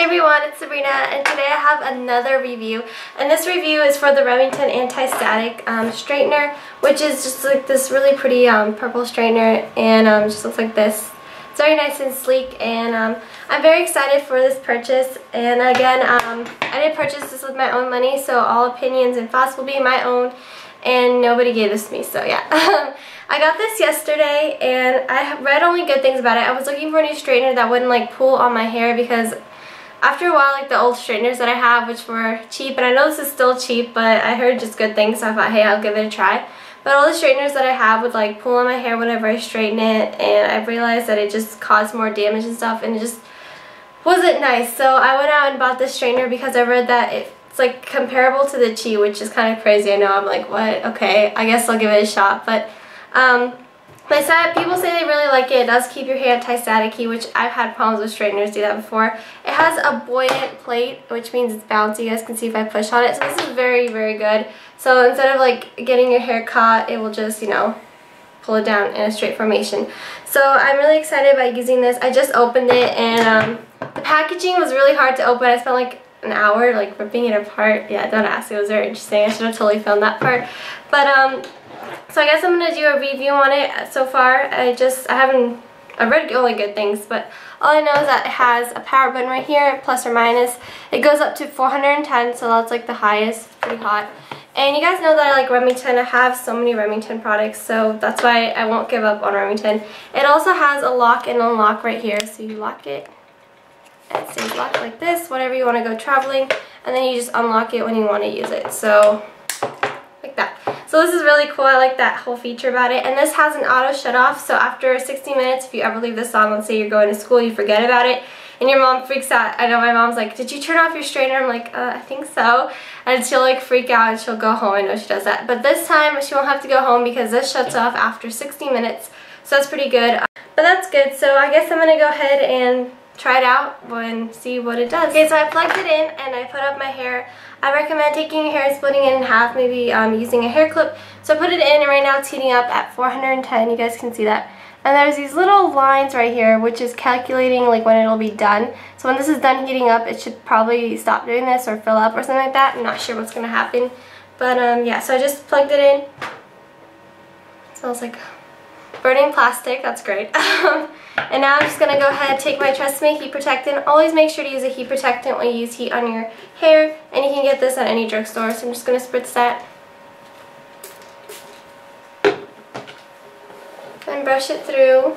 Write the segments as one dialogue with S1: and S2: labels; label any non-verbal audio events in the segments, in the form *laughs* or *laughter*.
S1: Hey everyone, it's Sabrina and today I have another review and this review is for the Remington Anti-Static um, Straightener which is just like this really pretty um, purple straightener and um, just looks like this. It's very nice and sleek and um, I'm very excited for this purchase and again um, I did purchase this with my own money so all opinions and thoughts will be my own and nobody gave this to me so yeah. *laughs* I got this yesterday and I read only good things about it. I was looking for a new straightener that wouldn't like pull on my hair because after a while, like the old straighteners that I have, which were cheap, and I know this is still cheap, but I heard just good things, so I thought, hey, I'll give it a try. But all the straighteners that I have would like pull on my hair whenever I straighten it, and I've realized that it just caused more damage and stuff, and it just wasn't nice. So I went out and bought this straightener because I read that it's like comparable to the Chi, which is kind of crazy. I know, I'm like, what? Okay, I guess I'll give it a shot. But um, my side, people say they really like it. It does keep your hair anti-staticky, which I've had problems with straighteners do that before. It has a buoyant plate, which means it's bouncy. You guys can see if I push on it. So this is very, very good. So instead of like getting your hair caught, it will just, you know, pull it down in a straight formation. So I'm really excited about using this. I just opened it and um, the packaging was really hard to open. I spent like an hour like ripping it apart. Yeah, don't ask. It was very interesting. I should have totally filmed that part. But um, so I guess I'm going to do a review on it so far. I just, I haven't, I read only good things, but all I know is that it has a power button right here, plus or minus. It goes up to 410, so that's like the highest. Pretty hot. And you guys know that I like Remington. I have so many Remington products, so that's why I won't give up on Remington. It also has a lock and unlock right here, so you lock it. And it stays locked like this whenever you want to go traveling, and then you just unlock it when you want to use it. So. So this is really cool. I like that whole feature about it. And this has an auto shut off. So after 60 minutes, if you ever leave this on, let's say you're going to school, you forget about it, and your mom freaks out. I know my mom's like, did you turn off your strainer? I'm like, uh, I think so. And she'll like freak out and she'll go home. I know she does that. But this time she won't have to go home because this shuts off after 60 minutes. So that's pretty good. But that's good. So I guess I'm going to go ahead and try it out and see what it does. Okay, so I plugged it in and I put up my hair. I recommend taking your hair and splitting it in half, maybe um, using a hair clip. So I put it in and right now it's heating up at 410. You guys can see that. And there's these little lines right here, which is calculating like when it'll be done. So when this is done heating up, it should probably stop doing this or fill up or something like that. I'm not sure what's going to happen. But um, yeah, so I just plugged it in. It smells like burning plastic. That's great. *laughs* Um, and now I'm just going to go ahead take my Tresemme Heat Protectant. Always make sure to use a heat protectant when you use heat on your hair. And you can get this at any drugstore. So I'm just going to spritz that. And brush it through.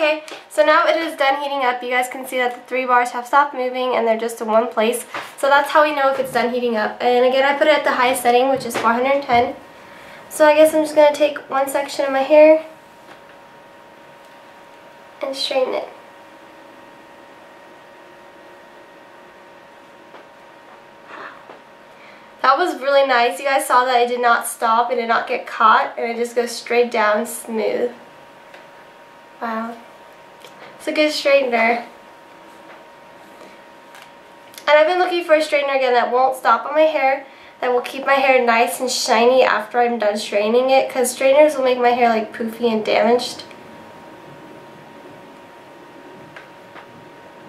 S1: Okay, so now it is done heating up. You guys can see that the three bars have stopped moving and they're just in one place. So that's how we know if it's done heating up. And again, I put it at the highest setting, which is 410. So I guess I'm just going to take one section of my hair and straighten it. That was really nice. You guys saw that I did not stop. It did not get caught. And it just goes straight down smooth. Wow. It's a good straightener. And I've been looking for a straightener again that won't stop on my hair that will keep my hair nice and shiny after I'm done straightening it because straighteners will make my hair like poofy and damaged.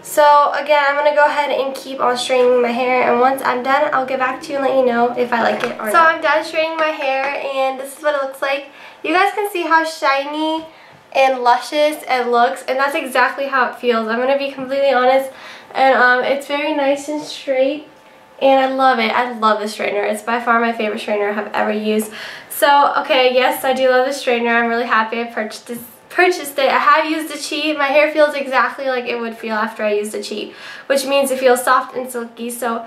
S1: So again, I'm going to go ahead and keep on straightening my hair and once I'm done, I'll get back to you and let you know if I like it or so not. So I'm done straightening my hair and this is what it looks like. You guys can see how shiny and luscious it looks and that's exactly how it feels. I'm going to be completely honest and um, it's very nice and straight and I love it. I love this straightener. It's by far my favorite straightener I have ever used. So, okay, yes, I do love this straightener. I'm really happy I purchased this purchased it. I have used the Chi. My hair feels exactly like it would feel after I used the Chi, which means it feels soft and silky. So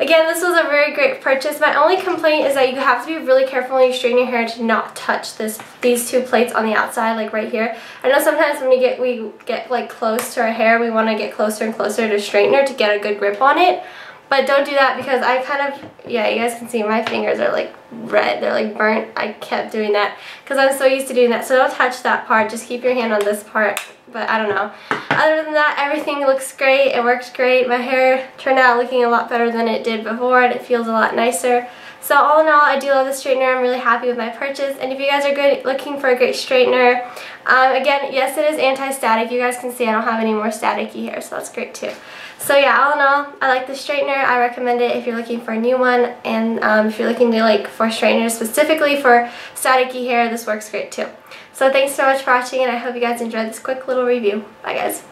S1: again, this was a very great purchase. My only complaint is that you have to be really careful when you straighten your hair to not touch this these two plates on the outside, like right here. I know sometimes when we get we get like close to our hair, we want to get closer and closer to straightener to get a good grip on it. But don't do that because I kind of, yeah, you guys can see my fingers are like red. They're like burnt. I kept doing that because I'm so used to doing that. So don't touch that part. Just keep your hand on this part. But I don't know. Other than that, everything looks great. It works great. My hair turned out looking a lot better than it did before and it feels a lot nicer. So all in all, I do love the straightener. I'm really happy with my purchase. And if you guys are good looking for a great straightener, um, again, yes, it is anti-static. You guys can see I don't have any more staticky hair, so that's great too. So yeah, all in all, I like the straightener. I recommend it if you're looking for a new one. And um, if you're looking to like for straighteners specifically for staticky hair, this works great too. So thanks so much for watching and I hope you guys enjoyed this quick little review. Bye guys.